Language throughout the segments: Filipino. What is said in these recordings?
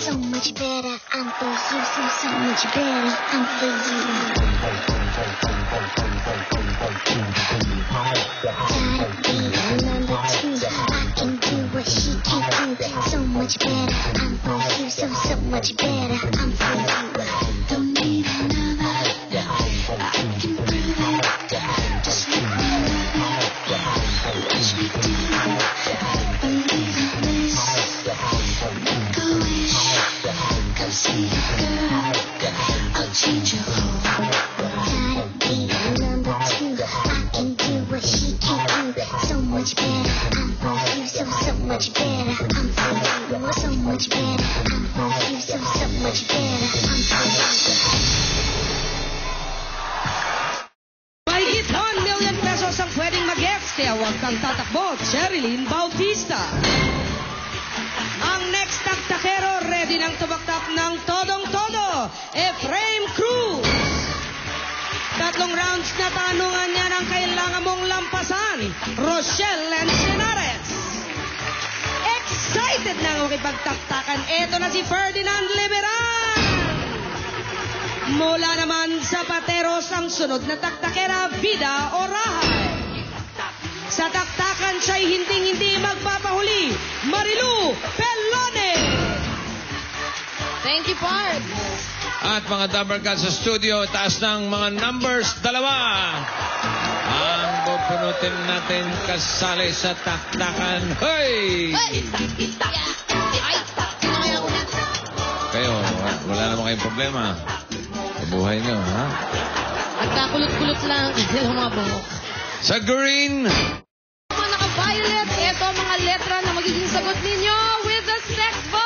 So much better, I'm for you, so, so much better, I'm for you. Gotta be number two, I can do what she can't do. So much better, I'm for you, so, so much better, I'm for you. Much better, for you, so, so much better, I'm you. So much better, for you, so, so much better, I'm you. Mahigit 1 million pesos ang pwedeng mag-gets, kaya huwag kang tatakbo, Sherilyn Bautista. Ang next taktakero, ready nang tumaktak ng todong-todo, Efraim Cruz. Tatlong rounds na tanungan niya ang kailangan mong lampasan, Rochelle Encinares. Excited na ang makipagtaktakan. Ito na si Ferdinand Liberan. Mula naman sa Pateros ang sunod na taktakera, Vida Orahay. Sa taktakan siya'y hindi-hindi magpapahuli, Marilu Pelone. Thank you, Pards. At mga Dumbercats sa studio, taas ng mga numbers, dalawa. Ang pupunutin natin kasali sa taktakan. Hoy! Kayo, wa- wala naman kayong problema. Sa buhay nyo, ha? Nagkakulot-kulot lang ang kanilang mga buhok. Sa green, Mga naka-violet, ito ang mga letra na magiging sagot ninyo with the sex bomb!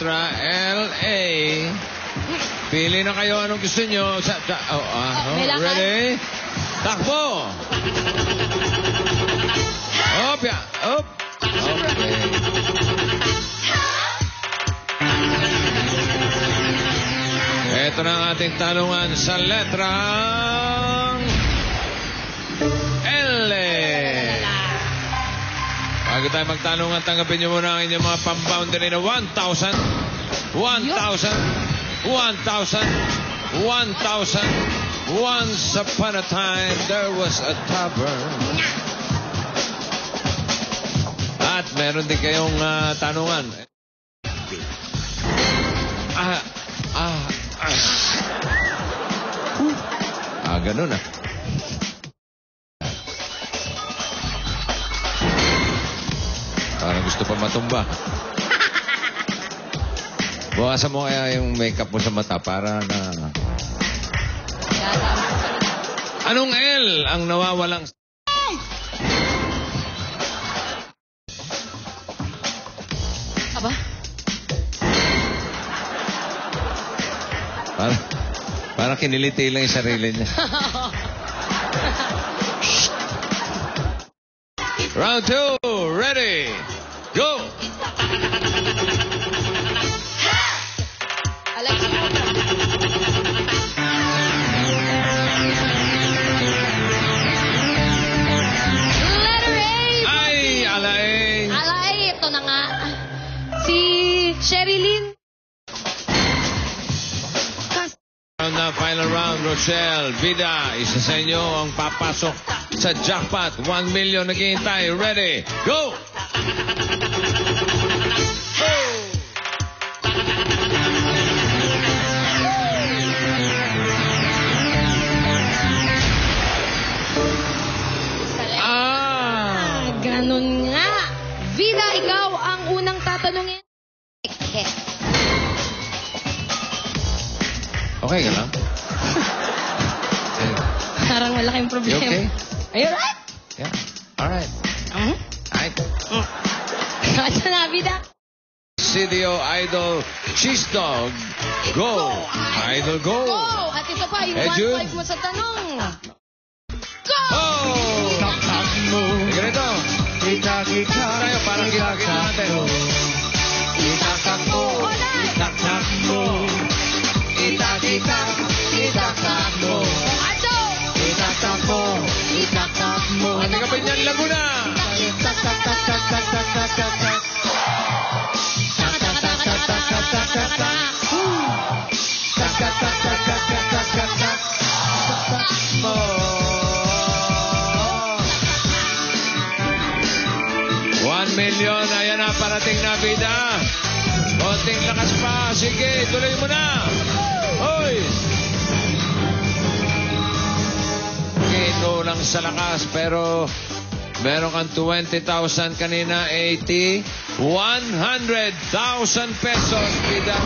Letra L-A. Pili na kayo anong gusto nyo. Sa, sa, oh, ah, Oh, oh, may lakad. ready? Takbo! Op, ya. Op. Okay. Ito na ang ating tanungan sa letrang Bago tayo magtanungan, tanggapin niyo muna ang inyong mga pang-boundary na 1,000, 1,000, 1,000, 1,000. Once upon a time, there was a tavern. At meron din kayong ah, tanungan. Ah, ah, ah. Ah, ganun ah. Gusto pa matumba. Bukasan mo kaya yung makeup mo sa mata para na... Anong L ang nawawalang... Aba? Para, para kiniliti lang yung sarili niya. Round two, ready, go! Ay, alay! Alay, ito na nga. Si Sherilyn. Round na, final round, Rochelle, Vida, isa sa inyo ang papasok sa jackpot. 1 million naghihintay. Ready, go! Ah, ganun nga. Vida, ikaw ang unang tatanungin. Okay ka lang? Parang malaking problema. You okay? Are you right? Yeah. All right. Nabida. CDO Idol Cheese Dog. Go! Idol, go! Go! At ito pa, yung Eh, Jude. 1-5 mo sa tanong. Go! Oh! Sige rito. Tayo, parang kita-kita natin. One million, ayan na, parating na bida. Konting lakas pa. Sige, tuloy mo na. Hoy! Kino lang sa lakas, pero meron kang 20,000 kanina, 80, 100,000 pesos, bida.